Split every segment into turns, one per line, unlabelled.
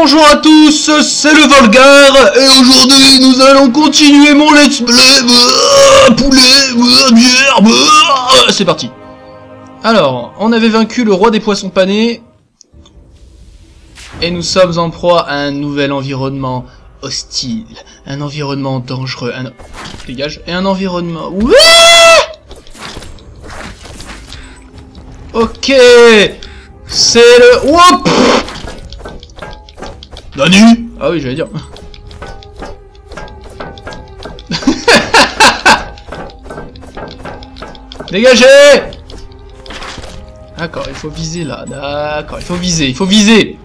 Bonjour à tous, c'est le Volgar et aujourd'hui nous allons continuer mon let's play euh, poulet, euh, bière, euh, c'est parti. Alors, on avait vaincu le roi des poissons panés et nous sommes en proie à un nouvel environnement hostile, un environnement dangereux, un dégage et un environnement. Ouais ok, c'est le. Whoop Danu Ah oui, j'allais dire. Dégagez D'accord, il faut viser là. D'accord, il faut viser, il faut viser.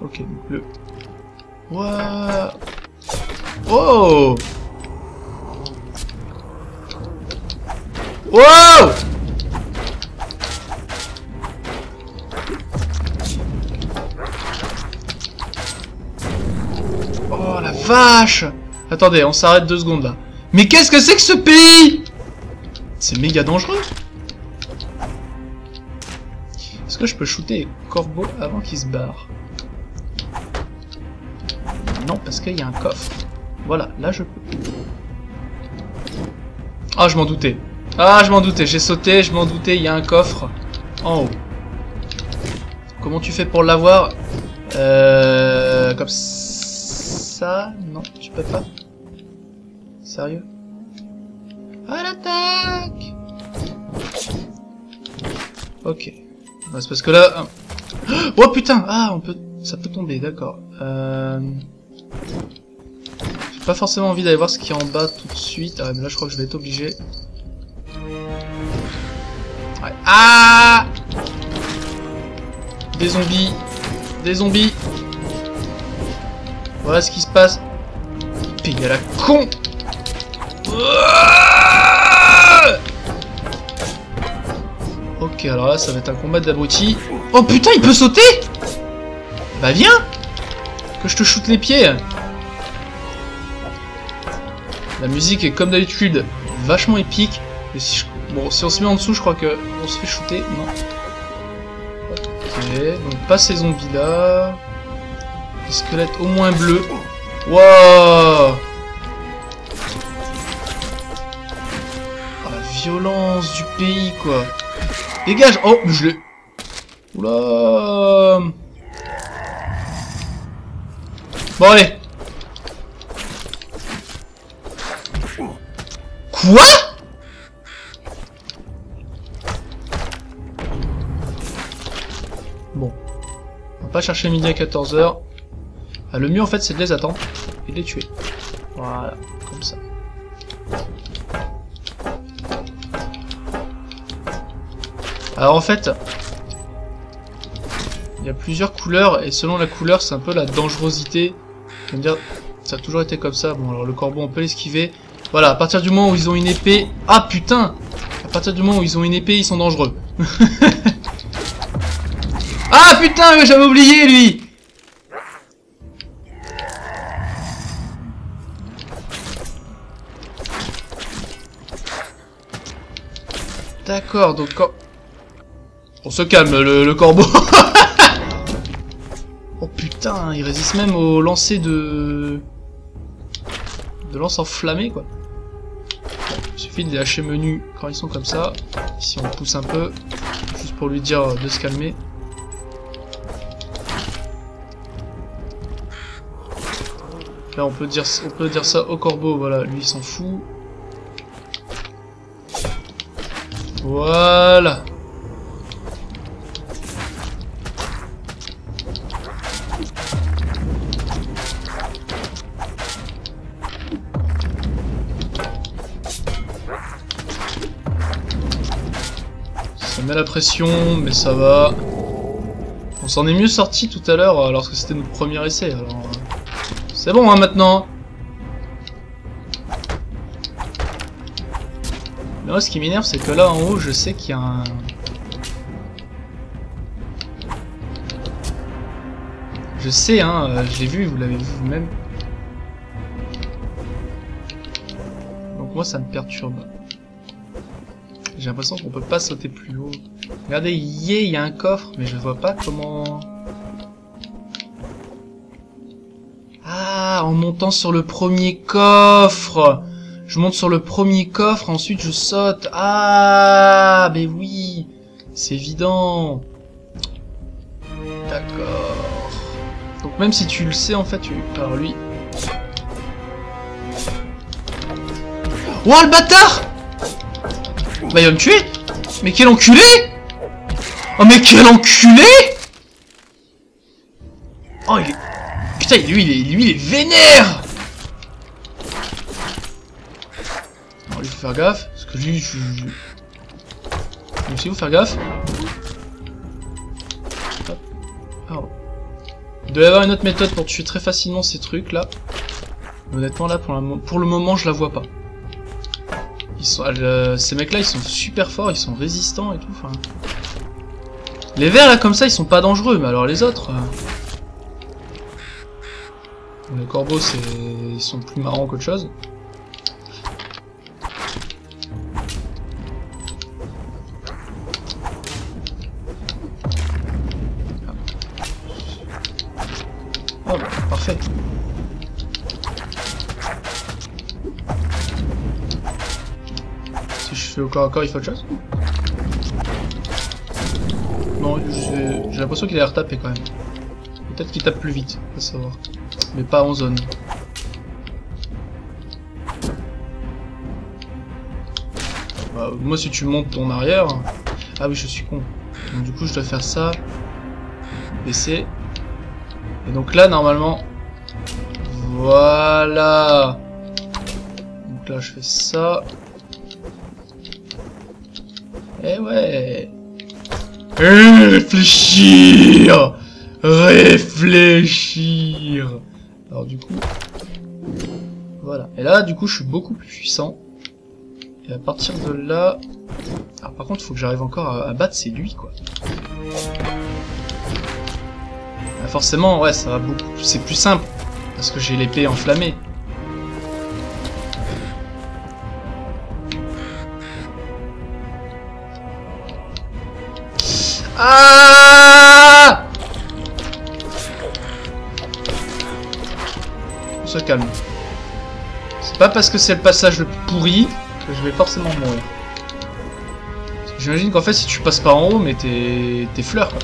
Ok, le... What Oh Wow vache Attendez, on s'arrête deux secondes là. Mais qu'est-ce que c'est que ce pays? C'est méga dangereux. Est-ce que je peux shooter les corbeaux avant qu'ils se barrent Non, parce qu'il y a un coffre. Voilà, là je peux. Ah, je m'en doutais. Ah, je m'en doutais. J'ai sauté, je m'en doutais. Il y a un coffre en haut. Comment tu fais pour l'avoir? Euh... Comme ça Non, tu peux pas. Sérieux À l'attaque Ok. C'est parce que là... Oh putain Ah, on peut... Ça peut tomber, d'accord. Euh... J'ai pas forcément envie d'aller voir ce qu'il y a en bas tout de suite. Ah, mais là, je crois que je vais être obligé. Ah Des zombies Des zombies Voilà ce qui se passe. Ping à la con Ok, alors là, ça va être un combat d'abruti. Oh putain, il peut sauter Bah viens Que je te shoote les pieds La musique est comme d'habitude vachement épique. Si Bon, si on se met en dessous, je crois que on se fait shooter. Non. Ok, donc pas ces zombies là. Des squelettes au moins bleus. Waouh oh, La violence du pays, quoi. Dégage Oh, je l'ai... Oula Bon, allez Quoi? Bon. On va pas chercher midi à 14h. Ah, le mieux en fait c'est de les attendre et de les tuer. Voilà, comme ça. Alors en fait, il y a plusieurs couleurs et selon la couleur c'est un peu la dangerosité. Je veux dire, ça a toujours été comme ça. Bon alors le corbeau on peut l'esquiver. Voilà, à partir du moment où ils ont une épée... Ah putain À partir du moment où ils ont une épée, ils sont dangereux. ah putain, j'avais oublié lui D'accord, donc quand... On se calme, le, corbeau. oh putain, il résiste même au lancer de... De lance enflammée, quoi. il suffit de les lâcher menu quand ils sont comme ça. Ici, on pousse un peu, juste pour lui dire de se calmer. Là, on peut dire, on peut dire ça au corbeau, voilà, lui, il s'en fout. Voilà. Ça met la pression, mais ça va. On s'en est mieux sorti tout à l'heure, alors que c'était notre premier essai, alors... Euh, c'est bon, hein, maintenant Moi, ce qui m'énerve, c'est que là, en haut, je sais qu'il y a un... Je sais, hein, euh, j'ai vu, vous l'avez vu vous-même. Donc moi, ça me perturbe. J'ai l'impression qu'on peut pas sauter plus haut. Regardez, yé, il y a un coffre, mais je vois pas comment... Ah, en montant sur le premier coffre Je monte sur le premier coffre, ensuite je saute. Ah, mais oui C'est évident. D'accord. Donc même si tu le sais, en fait, tu... Alors lui... Oh, le bâtard! Bah, il va me tuer! Mais quel enculé! Oh, mais quel enculé! Oh, il est... Putain, lui, il est, lui, il est vénère Alors, il faut faire gaffe, parce que lui, je... je... Faire gaffe. Alors. Il doit y avoir une autre méthode pour tuer très facilement ces trucs, là. Honnêtement, là, pour, le moment, je la vois pas. Euh, ces mecs-là, ils sont super forts, ils sont résistants et tout. Enfin, les verts là comme ça, ils sont pas dangereux, mais alors les autres. Euh... Les corbeaux, ils sont plus marrants qu'autre chose. Au corps à il faut autre chose Non, j'ai l'impression qu'il a l'air tapé quand même. Peut-être qu'il tape plus vite, pas savoir. Mais pas en zone. Bah, moi, si tu montes ton arrière... Ah oui, je suis con. Donc, du coup, je dois faire ça. Baisser. Et donc là, normalement... Voilà Donc là, je fais ça. Réfléchir Réfléchir Alors du coup... Voilà. Et là, du coup, je suis beaucoup plus puissant. Et à partir de là... Alors par contre, il faut que j'arrive encore à, battre, c'est lui, quoi. Ah, forcément, ouais, ça va beaucoup... C'est plus simple. Parce que j'ai l'épée enflammée. Ah On se calme. C'est pas parce que c'est le passage le plus pourri que je vais forcément mourir. J'imagine qu'en fait si tu passes par en haut, mais t'es t'es fleur quoi.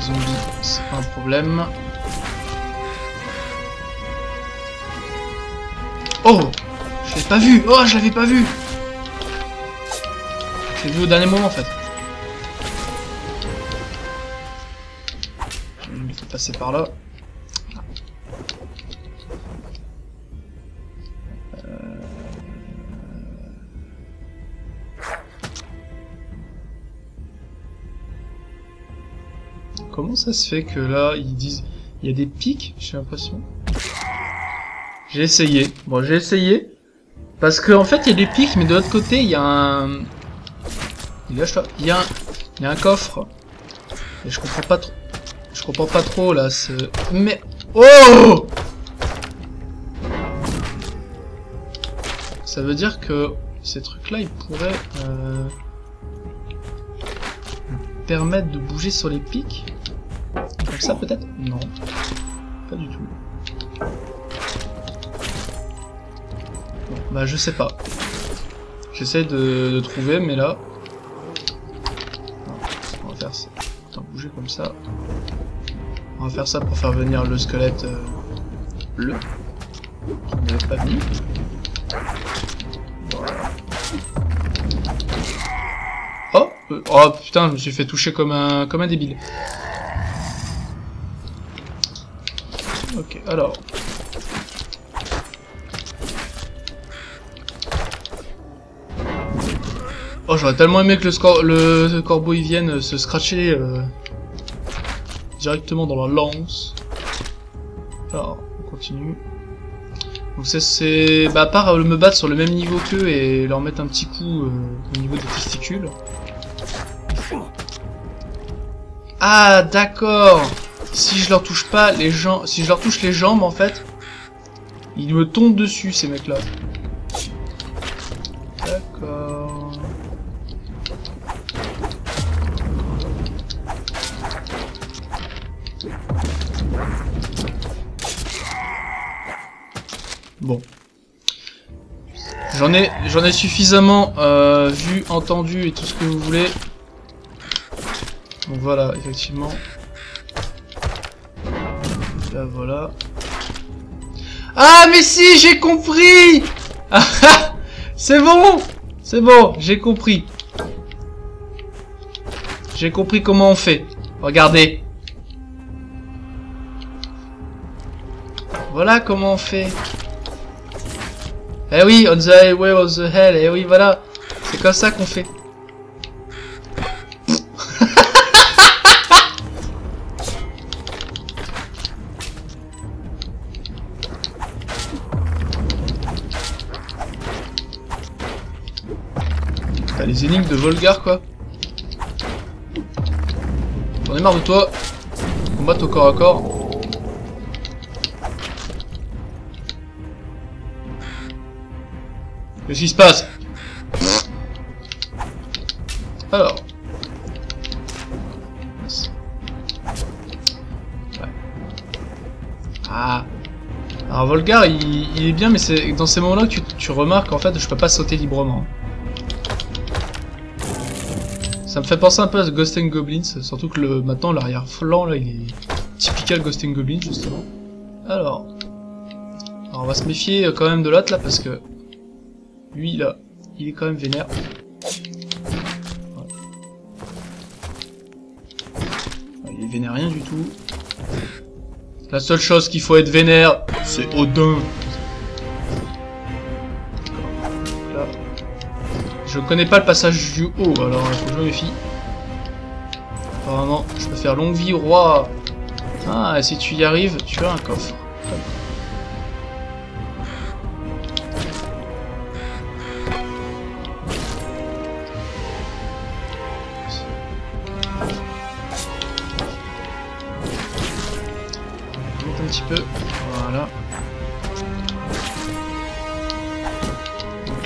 Zombie, c'est pas un problème. Oh Je l'ai pas vu Oh, je l'avais pas vu L'ai vu au dernier moment en fait. Passer par là. Comment ça se fait que là, ils disent... Il y a des pics, j'ai l'impression? J'ai essayé. Bon, j'ai essayé. Parce que en fait, il y a des pics, mais de l'autre côté, il y a un... Lâche-toi. Il y a un... Il y a un coffre. Et je comprends pas trop... Je comprends pas trop, là, ce... Mais... Oh Ça veut dire que ces trucs-là, ils pourraient... Euh... me permettre de bouger sur les pics? Comme ça, peut-être? Non. Pas du tout. Bon, bah je sais pas. J'essaie de, trouver, mais là... On va faire ça pour faire venir le squelette euh, bleu. Qui n'avait pas venu. Voilà. Oh euh, Oh putain, je me suis fait toucher comme un, comme un débile. Ok, alors... Oh, j'aurais tellement aimé que le, corbeau vienne se scratcher euh, directement dans la lance. Alors, on continue. Donc c'est... Bah à part me battre sur le même niveau qu'eux et leur mettre un petit coup euh, au niveau des testicules. Ah d'accord Si je leur touche pas les jambes... Si je leur touche les jambes en fait, ils me tombent dessus ces mecs là. J'en ai, j'en ai suffisamment euh, vu, entendu et tout ce que vous voulez. Donc voilà, effectivement. Là, voilà. Ah, mais si, j'ai compris C'est bon C'est bon, j'ai compris. J'ai compris comment on fait. Regardez. Voilà comment on fait. Eh oui, on the highway of the hell. Eh oui, voilà. C'est comme ça qu'on fait. T'as les énigmes de Volgar, quoi. J'en ai marre de toi. Combat au corps à corps. Qu'est-ce qui se passe Alors. Ah. Alors Volgar, il, est bien, mais c'est dans ces moments-là que tu, remarques en fait je peux pas sauter librement. Ça me fait penser un peu à Ghost Goblins, surtout que le, maintenant l'arrière-flanc là il est typical Ghost and Goblins justement. Alors. Alors on va se méfier euh, quand même de l'autre là parce que lui là, il est quand même vénère. Il est vénère rien du tout. La seule chose qu'il faut être vénère, c'est Odin. Je connais pas le passage du haut, alors il faut que je me méfie. Apparemment, je peux faire longue vie au roi. Ah, et si tu y arrives, tu as un coffre.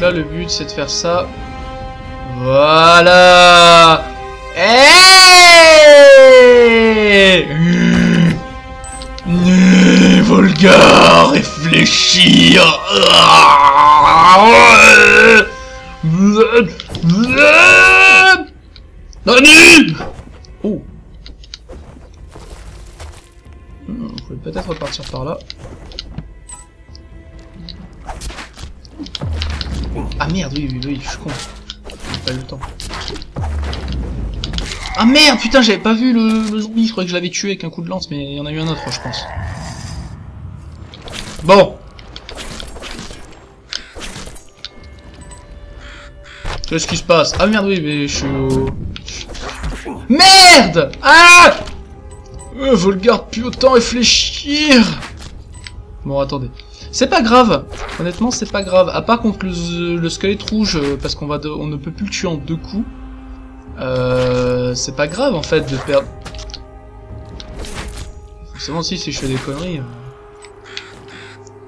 Là, le but, c'est de faire ça. Voilà Hey Volgar, réfléchir Oh Hmm, on pouvait peut-être repartir par là. Ah merde, oui, oui, oui, je suis con. J'ai pas eu le temps. Ah merde, putain, j'avais pas vu le, le zombie, je croyais que je l'avais tué avec un coup de lance, mais il y en a eu un autre, je pense. Bon. Qu'est-ce qui se passe? Ah merde, oui, mais je suis au... Merde Ah euh, Volgar, plus autant réfléchir Bon, attendez. C'est pas grave. Honnêtement, c'est pas grave. À part contre le, le squelette rouge, euh, parce qu'on va, de, on ne peut plus le tuer en deux coups. Euh, c'est pas grave en fait de perdre. Forcément, si, si je fais des conneries. Euh...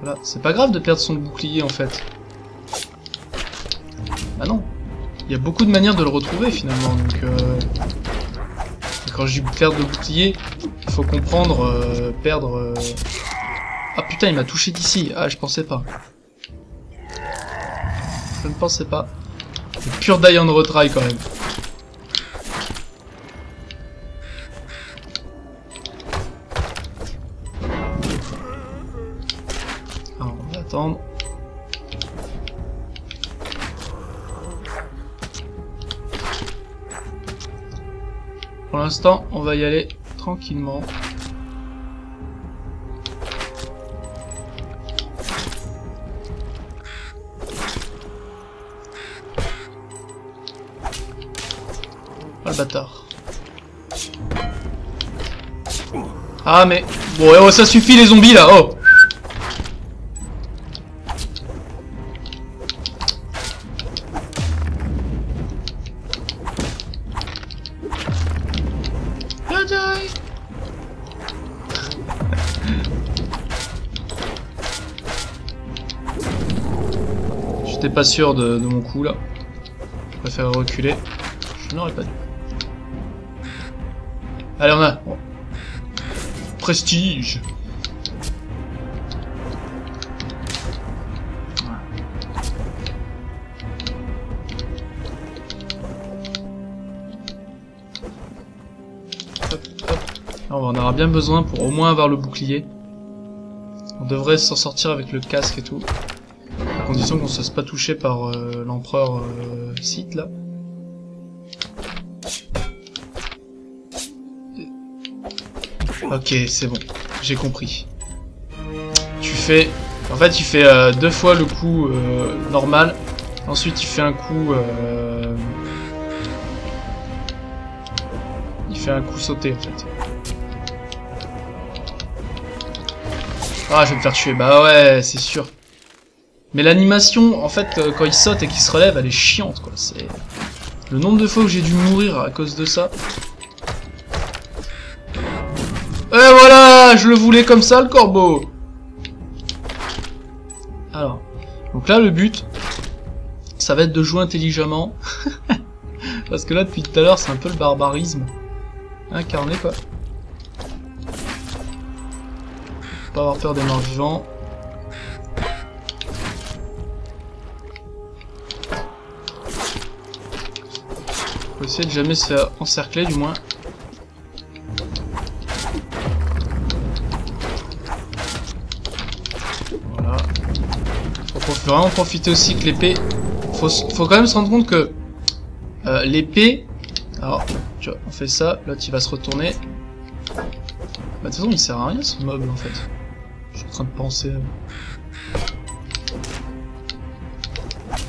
Voilà, c'est pas grave de perdre son bouclier en fait. Ah non. Il y a beaucoup de manières de le retrouver finalement, donc. Euh... Quand je dis perdre le bouclier, il faut comprendre euh, perdre. Putain, il m'a touché d'ici. Ah, je pensais pas. Je ne pensais pas. C'est pur die on retry quand même. Alors, on va attendre. Pour l'instant, on va y aller tranquillement. Ah mais... Bon, oh, ça suffit les zombies là, oh J'étais pas sûr de, de, mon coup là. Je préfère reculer. Je n'aurais pas dû. Allez, on a prestige. On aura bien besoin pour au moins avoir le bouclier. On devrait s'en sortir avec le casque et tout. À condition qu'on ne se fasse pas toucher par euh, l'empereur euh, site là. Ok, c'est bon. J'ai compris. Tu fais... En fait, tu fais euh, deux fois le coup euh, normal. Ensuite, tu fais un coup... Euh... Il fait un coup sauté, en fait. Ah, je vais me faire tuer. Bah ouais, c'est sûr. Mais l'animation, en fait, quand il saute et qu'il se relève, elle est chiante, quoi. C'est... Le nombre de fois que j'ai dû mourir à cause de ça... voilà Je le voulais comme ça, le corbeau Alors, donc là, le but, ça va être de jouer intelligemment. Parce que là, depuis tout à l'heure, c'est un peu le barbarisme. Incarné, quoi. Pas avoir peur des morts vivants. Faut essayer de jamais se faire encercler, du moins. Vraiment profiter aussi que l'épée... Faut, faut quand même se rendre compte que euh, l'épée... Alors, tu vois, on fait ça, l'autre il va se retourner. Bah de toute façon il sert à rien ce mob en fait. Je suis en train de penser...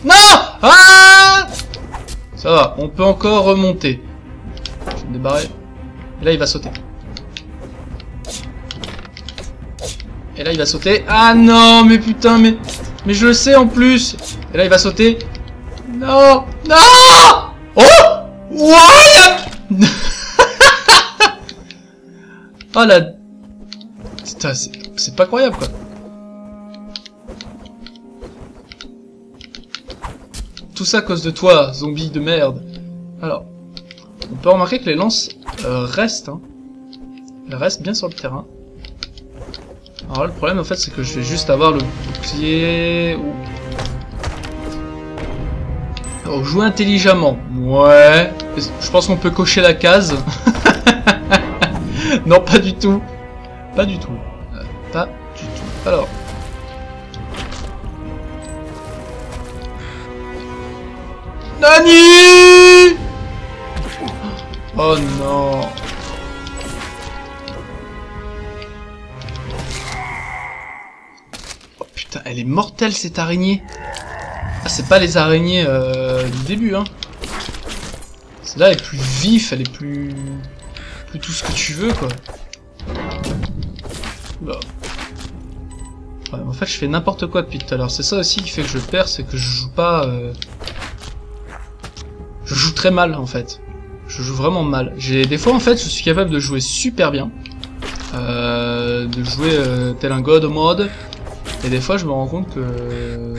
Non Ah Ça va, on peut encore remonter. Je vais me débarrer. Et là il va sauter. Et là il va sauter. Ah non mais putain mais... Mais je le sais en plus Et là, il va sauter. Non Non Oh What Oh la... C'est pas croyable, quoi. Tout ça à cause de toi, zombie de merde. Alors, on peut remarquer que les lances euh, restent. Hein. Elles restent bien sur le terrain. Alors le problème en fait c'est que je vais juste avoir le bouclier... Alors jouer intelligemment. Ouais. Je pense qu'on peut cocher la case. non, pas du tout. Pas du tout. Euh, pas du tout. Alors. Nani? Oh non elle est mortelle cette araignée. Ah, c'est pas les araignées euh, du début, hein. Celle-là, elle est plus vif, elle est plus... plus tout ce que tu veux, quoi. en fait, je fais n'importe quoi depuis tout à l'heure. C'est ça aussi qui fait que je perds, c'est que je joue pas... Euh, je joue très mal, en fait. Je joue vraiment mal. J'ai Des fois, en fait, je suis capable de jouer super bien. Euh, de jouer tel un god mode et des fois, je me rends compte que.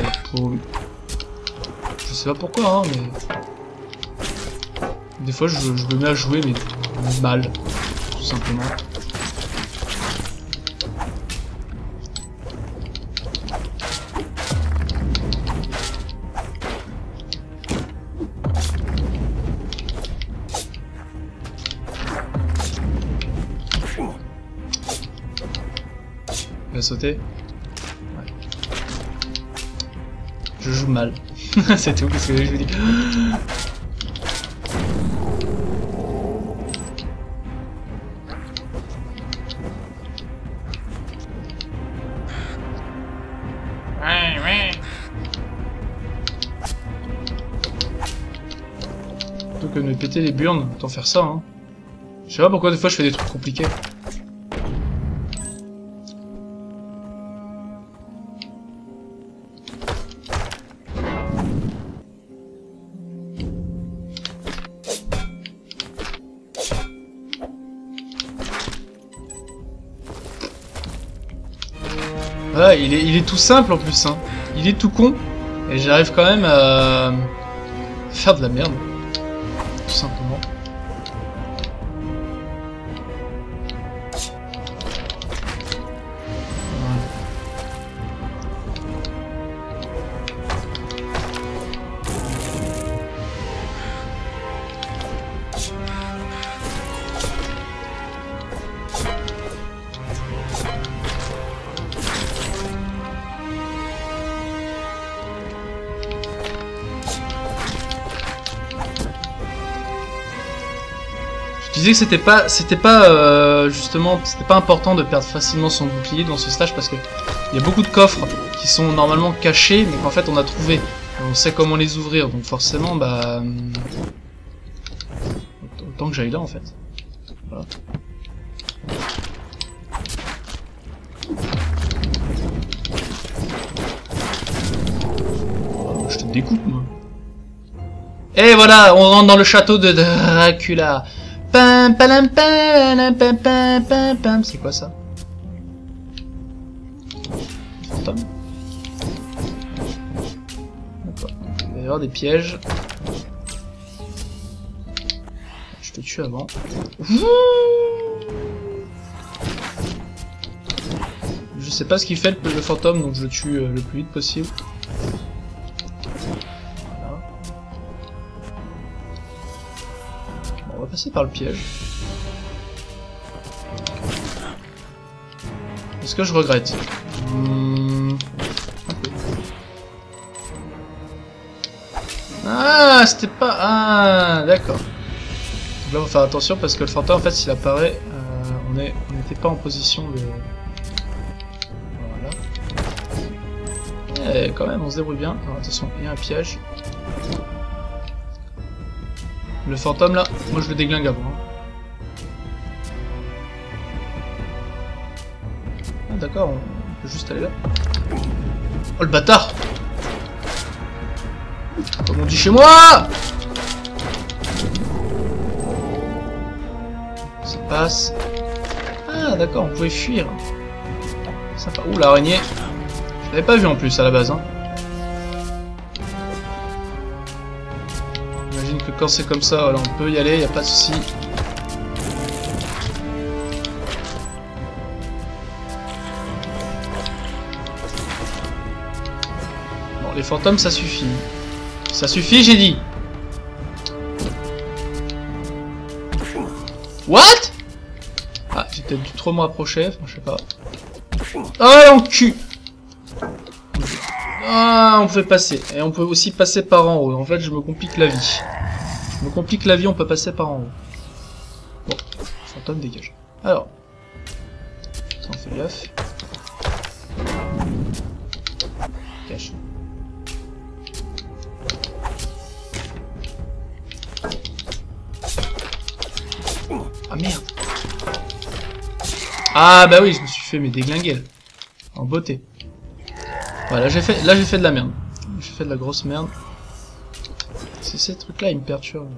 Je sais pas pourquoi, hein, mais... Des fois, je, je me mets à jouer, mais mal, tout simplement. Sauter mal. c'est tout, parce que je vous dis. Plutôt que de péter les burnes, autant faire ça, hein. Je sais pas pourquoi des fois je fais des trucs compliqués. Il est tout simple en plus. Hein. Il est tout con. Et j'arrive quand même à faire de la merde. Tout simplement. C'était pas, c'était pas euh, justement, c'était pas important de perdre facilement son bouclier dans ce stage parce que il y a beaucoup de coffres qui sont normalement cachés, mais qu'en fait on a trouvé. On sait comment les ouvrir, donc forcément, bah, hum, autant que j'aille là en fait. Oh, Je te découpe moi. Et voilà, on rentre dans le château de Dracula. Pam, pam, pam, pam, pam. C'est quoi ça D'accord. Il va y avoir des pièges. Je te tue avant. Je sais pas ce qu'il fait le, le fantôme, donc je le tue euh, le plus vite possible. On va passer par le piège. Est-ce que je regrette Hmm. Ah, c'était pas... Ah, d'accord. Donc là, va faire attention parce que le fantôme, en fait, s'il apparaît, euh, on est, n'était pas en position de... Voilà. Et quand même, on se débrouille bien. Alors, attention, il y a un piège. Le fantôme, là, moi, je le déglingue avant. hein. Ah, d'accord, on peut juste aller là. Oh, le bâtard Comme on dit chez moi Ça passe. Ah, d'accord, on pouvait fuir. Sympa. Ouh, l'araignée. Je l'avais pas vu en plus à la base. Hein. Quand c'est comme ça, on peut y aller, y a pas de souci. Bon, les fantômes, ça suffit. Ça suffit, j'ai dit. What? Ah, j'ai peut-être dû trop me rapprocher, je sais pas. Oh, l'encu Ah, on peut passer. Et on peut aussi passer par en haut. En fait, je me complique la vie. Me complique la vie, on peut passer par en haut. Bon, fantôme, dégage. Alors. On fait gaffe. Cache. Ah merde Ah bah oui, je me suis fait mes déglinguer. En beauté. Voilà, j'ai fait, là j'ai fait de la merde. J'ai fait de la grosse merde. C'est ces trucs là, ils me perturbent.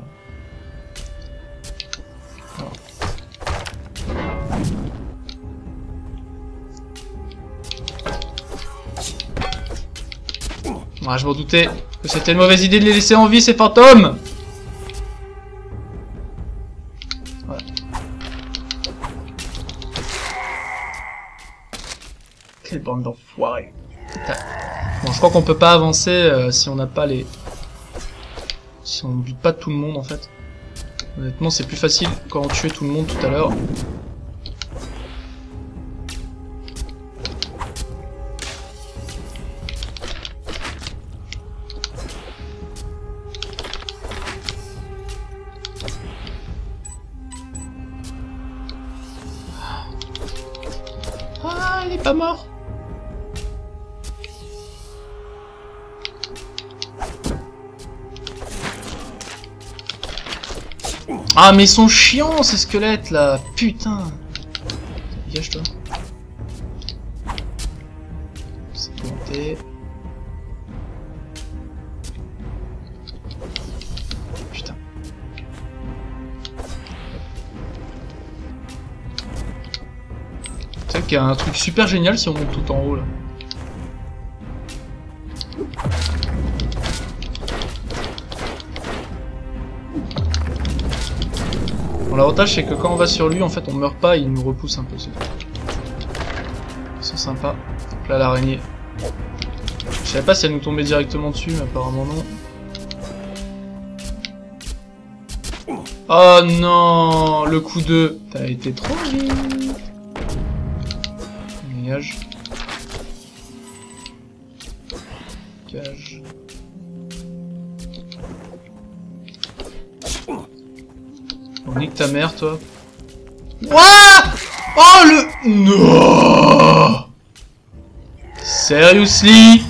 je m'en doutais que c'était une mauvaise idée de les laisser en vie, ces fantômes Quelle bande d'enfoirés. Bon, je crois qu'on peut pas avancer euh, si on n'a pas les... Si on bute pas tout le monde, en fait. Honnêtement, c'est plus facile quand on tuait tout le monde tout à l'heure. Ah, il est pas mort Ah, mais ils sont chiants, ces squelettes, là Putain Dégage, toi. C'est monté. Putain. Tu sais qu'il y a un truc super génial si on monte tout en haut, là. L'avantage c'est que quand on va sur lui, en fait, on meurt pas, il nous repousse un peu. c'est sympas. Donc là, l'araignée. Je savais pas si elle nous tombait directement dessus, mais apparemment non. Oh non Le coup de... T'as été trop vite Dégage. Dégage. Bon, nique ta mère, toi. Wouah Oh, le... Non Seriously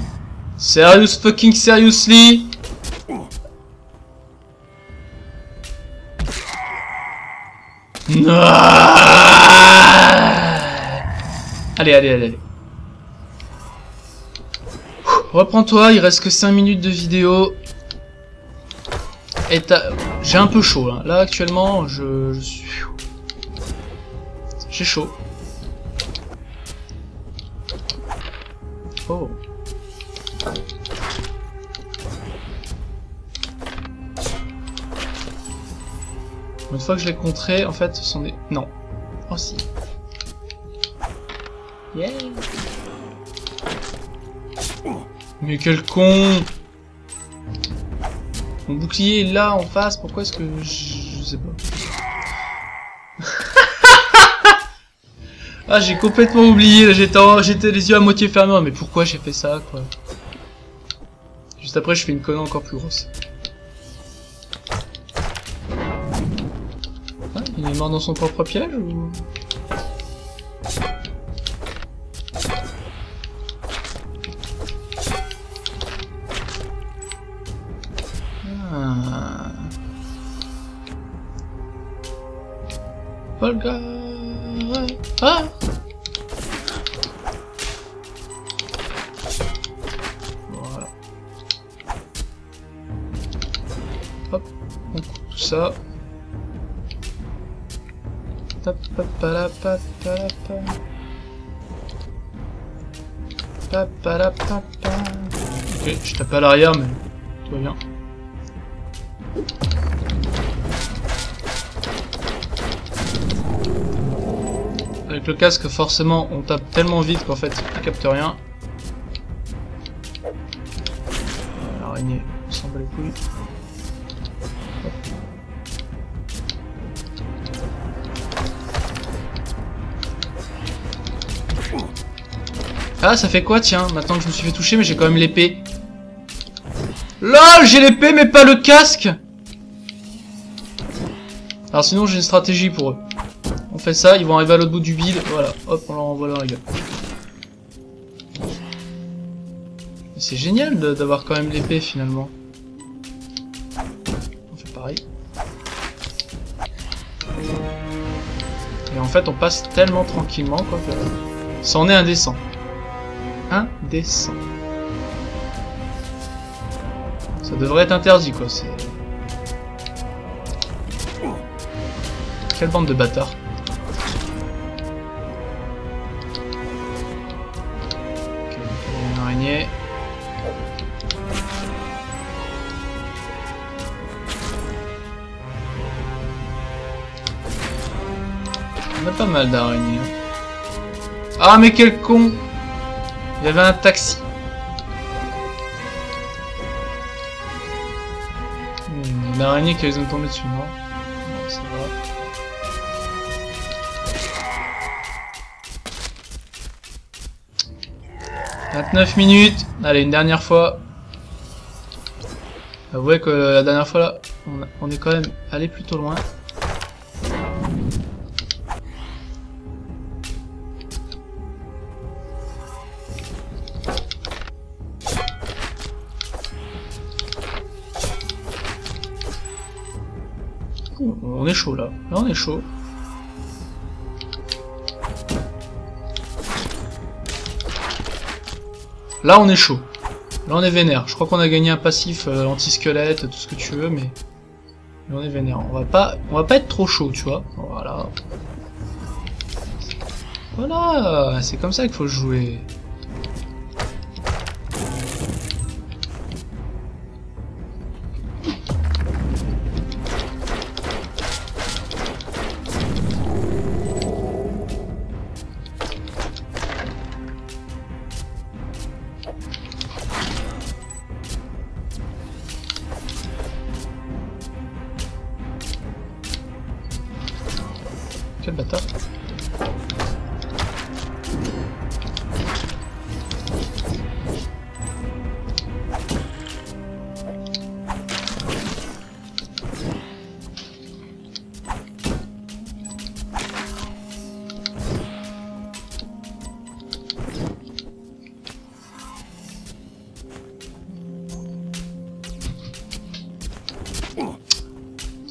Serious fucking seriously Non Allez, allez, allez. Reprends-toi, il reste que 5 minutes de vidéo. Et J'ai un peu chaud, là. Là, actuellement, je, je suis... J'ai chaud. Oh. Une fois que je l'ai contré, en fait, ce sont des... Non. Oh si. Yeah Mais quel con Mon bouclier est là, en face, pourquoi est-ce que... Je, sais pas. ah, j'ai complètement oublié, j'étais les yeux à moitié fermés, mais pourquoi j'ai fait ça, quoi? Juste après, je fais une connerie encore plus grosse. Il est mort dans son propre piège ou... Ah Voilà. Hop, on coupe tout ça. Ok, je tape à l'arrière, mais tout va. Avec le casque, forcément, on tape tellement vite qu'en fait, il capte rien. L'araignée, on s'en bat les couilles. Ah, ça fait quoi, tiens? Maintenant que je me suis fait toucher, mais j'ai quand même l'épée. LOL, j'ai l'épée, mais pas le casque Alors sinon, j'ai une stratégie pour eux. Fait ça, ils vont arriver à l'autre bout du bide. Voilà, hop, on leur envoie leur gueule. C'est génial d'avoir quand même l'épée, finalement. On fait pareil. Et en fait, on passe tellement tranquillement, quoi, que... Ça en est indécent indécent. Ça devrait être interdit, quoi. Quelle bande de bâtards. Mal d'araignées. Ah mais quel con il y avait un taxi. Hmm, une araignée qui vient de tomber dessus, non? Non, c'est vrai. « 29 minutes Allez, une dernière fois. Avouez que la dernière fois, là, on est quand même allé plutôt loin. On est chaud là. Là on est chaud. Là on est chaud. Là on est vénère. Je crois qu'on a gagné un passif euh, anti-squelette, tout ce que tu veux, mais... mais... on est vénère. On va pas, on va pas être trop chaud, tu vois. Voilà. Voilà, c'est comme ça qu'il faut jouer.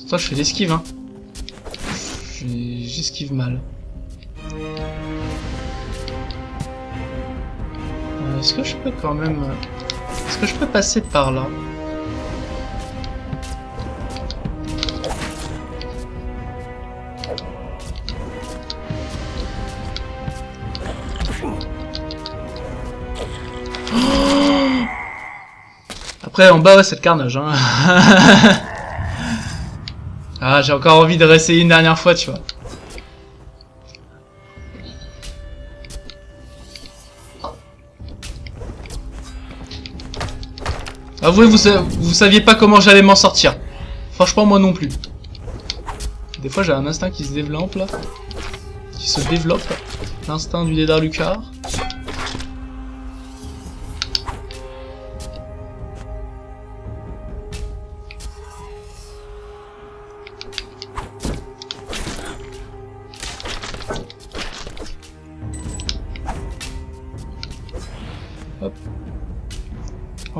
Pourtant, je fais l'esquive, hein. J'esquive mal. Euh, Est-ce que je peux quand même... euh, Est-ce que je peux passer par là? Après, en bas, ouais, c'est le carnage. Hein. ah, j'ai encore envie de réessayer une dernière fois, tu vois. Avouez, vous, vous saviez pas comment j'allais m'en sortir. Franchement, moi non plus. Des fois, j'ai un instinct qui se développe, là. Qui se développe. L'instinct du Dédar Lucar.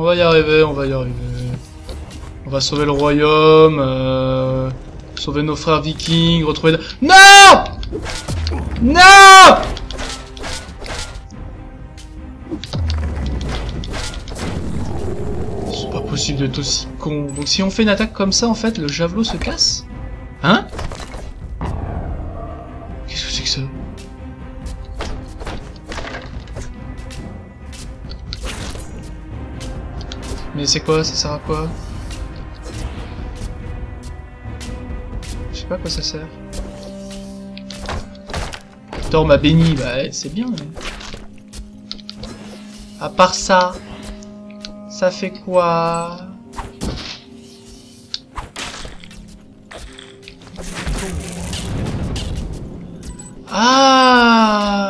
Va y arriver, on va y arriver. On va sauver le royaume, euh, sauver nos frères vikings, retrouver... Non Non C'est pas possible d'être aussi con. Donc si on fait une attaque comme ça, en fait, le javelot se casse? C'est quoi Ça sert à quoi Je sais pas à quoi ça sert. Thor m'a béni, bah c'est bien. À part ça, ça fait quoi? Ah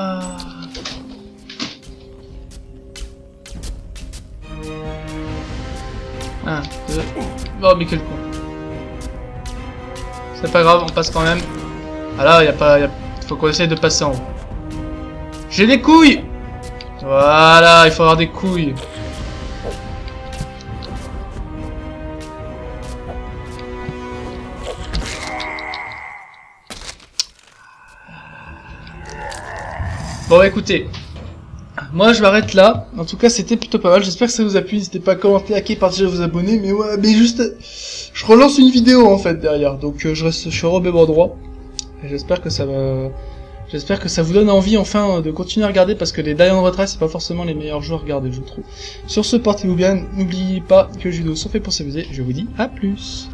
Oh mais quel con. C'est pas grave, on passe quand même. Ah là, y a pas... Y. Faut qu'on essaye de passer en haut. J'ai des couilles Voilà, il faut avoir des couilles. Bon écoutez, moi je m'arrête là. En tout cas c'était plutôt pas mal. J'espère que ça vous a plu. N'hésitez pas à commenter, liker, partager, vous abonner. Mais ouais, mais juste, je relance une vidéo en fait derrière. Donc euh, je reste, je suis au même endroit. J'espère que ça va, j'espère que ça vous donne envie enfin de continuer à regarder parce que les Die en retrait c'est pas forcément les meilleurs jeux à regarder je trouve. Sur ce portez-vous bien. N'oubliez pas que les vidéos sont faites pour s'amuser. Je vous dis à plus.